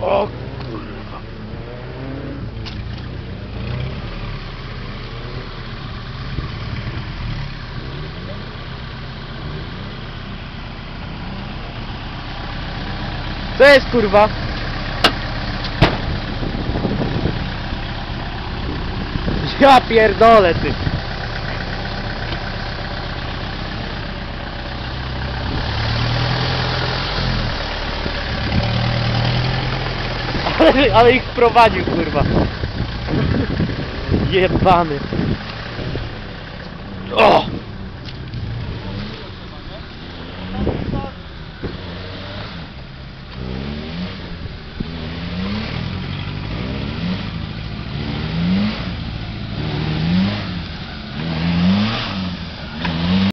O kurwa. Co jest kurwa? Ja pierdolę ty. Ale, ich wprowadził kurwa. Jebany.